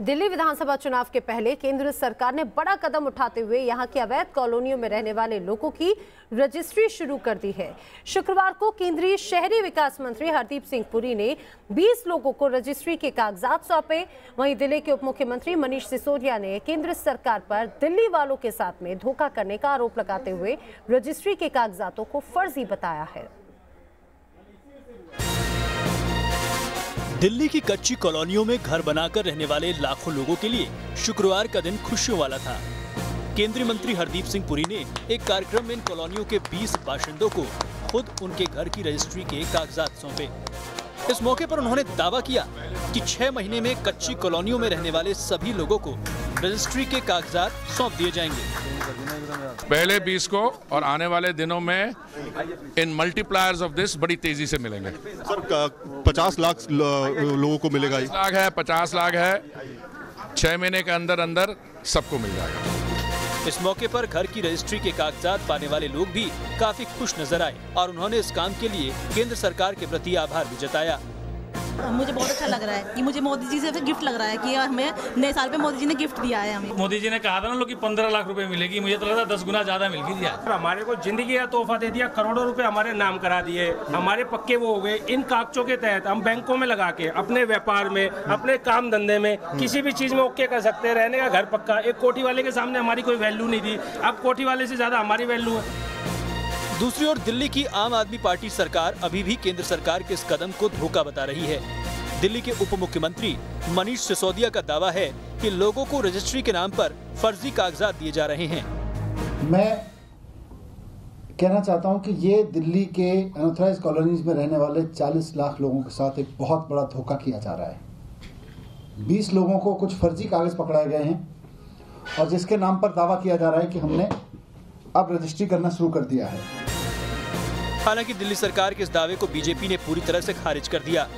दिल्ली विधानसभा चुनाव के पहले केंद्र सरकार ने बड़ा कदम उठाते हुए यहाँ की अवैध कॉलोनियों में रहने वाले लोगों की रजिस्ट्री शुरू कर दी है। शुक्रवार को केंद्रीय शहरी विकास मंत्री हरदीप सिंह पुरी ने 20 लोगों को रजिस्ट्री के कागजात सौंपे। वहीं दिल्ली के उप मुख्यमंत्री मनीष सिसोदिया ने केंद्र सरकार पर दिल्ली वालों के साथ में धोखा करने का आरोप लगाते हुए रजिस्ट्री के कागजातों को फर्जी बताया है। दिल्ली की कच्ची कॉलोनियों में घर बनाकर रहने वाले लाखों लोगों के लिए शुक्रवार का दिन खुशियों वाला था। केंद्रीय मंत्री हरदीप सिंह पुरी ने एक कार्यक्रम में इन कॉलोनियों के 20 बाशिंदों को खुद उनके घर की रजिस्ट्री के कागजात सौंपे। इस मौके पर उन्होंने दावा किया कि छह महीने में कच्ची कॉलोनियों में रहने वाले सभी लोगों को रजिस्ट्री के कागजात सौंप दिए जाएँगे। पहले 20 को और आने वाले दिनों में इन मल्टीप्लायर्स ऑफ़ दिस बड़ी तेज़ी से मिलेंगे। सर पचास लाख लोगों को मिलेगा ये? लाख है पचास लाख है। छह महीने के अंदर अंदर सबको मिल जाएगा। इस मौके पर घर की रजिस्ट्री के कागजात पाने वाले लोग भी काफ़ी खुश नज़र आए और उन्होंने इस काम के लिए केंद्र सरकार के प्रति आभार भी जताया। मुझे बहुत अच्छा लग रहा है कि मुझे मोदी जी से गिफ्ट लग रहा है कि हमें नए साल पे मोदी जी ने गिफ्ट दिया है हमें। मोदी जी ने कहा था ना लोग कि पंद्रह लाख रुपए मिलेगी मुझे तो लगा दस गुना ज़्यादा मिल गई दिया हमारे को ज़िंदगी का तोहफा दे दिया करोड़ों रुपए हमारे नाम करा दिए हमारे पक्के वो हो गए। इन कागजों के तहत हम बैंकों में लगा के अपने व्यापार में अपने काम धंधे में किसी भी चीज़ में ओके कर सकते हैं। रहने का घर पक्का एक कोठी वाले के सामने हमारी कोई वैल्यू नहीं थी। अब कोठी वाले से ज़्यादा हमारी वैल्यू है। दूसरी ओर दिल्ली की आम आदमी पार्टी सरकार अभी भी केंद्र सरकार के इस कदम को धोखा बता रही है। दिल्ली के उप मुख्यमंत्री मनीष सिसोदिया का दावा है कि लोगों को रजिस्ट्री के नाम पर फर्जी कागजात दिए जा रहे हैं। मैं कहना चाहता हूँ कि ये दिल्ली के अनऑथराइज कॉलोनीज में रहने वाले 40 लाख लोगों के साथ एक बहुत बड़ा धोखा किया जा रहा है। 20 लोगों को कुछ फर्जी कागज़ पकड़ाए गए हैं और जिसके नाम पर दावा किया जा रहा है कि हमने अब रजिस्ट्री करना शुरू कर दिया है। हालाँकि दिल्ली सरकार के इस दावे को बीजेपी ने पूरी तरह से खारिज कर दिया।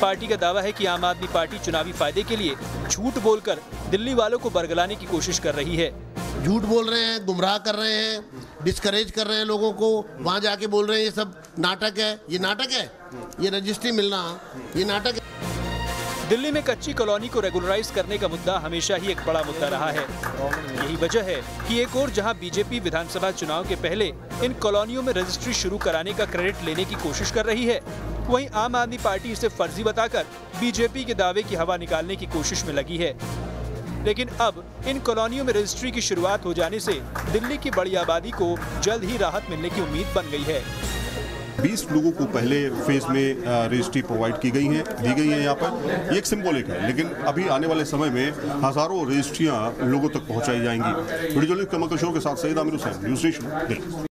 पार्टी का दावा है कि आम आदमी पार्टी चुनावी फ़ायदे के लिए झूठ बोलकर दिल्ली वालों को बरगलाने की कोशिश कर रही है। झूठ बोल रहे हैं, गुमराह कर रहे हैं डिस्करेज कर रहे हैं लोगों को, वहाँ जाके बोल रहे हैं, ये सब नाटक है। ये नाटक है? ये रजिस्ट्री मिलना, ये नाटक है। दिल्ली में कच्ची कॉलोनी को रेगुलराइज करने का मुद्दा हमेशा ही एक बड़ा मुद्दा रहा है। यही वजह है कि एक और जहाँ बीजेपी विधानसभा चुनाव के पहले इन कॉलोनियों में रजिस्ट्री शुरू कराने का क्रेडिट लेने की कोशिश कर रही है, वहीं आम आदमी पार्टी इसे फर्जी बताकर बीजेपी के दावे की हवा निकालने की कोशिश में लगी है। लेकिन अब इन कॉलोनियों में रजिस्ट्री की शुरुआत हो जाने से दिल्ली की बड़ी आबादी को जल्द ही राहत मिलने की उम्मीद बन गई है। 20 लोगों को पहले फ़ेज़ में रजिस्ट्री प्रोवाइड की गई है, दी गई है यहाँ पर। ये एक सिंबॉलिक है, लेकिन अभी आने वाले समय में हज़ारों रजिस्ट्रियाँ लोगों तक पहुँचाई जाएँगी। वीडियो कमल किशोर के साथ सईद आमिर हुसैन, न्यूज़ नेशन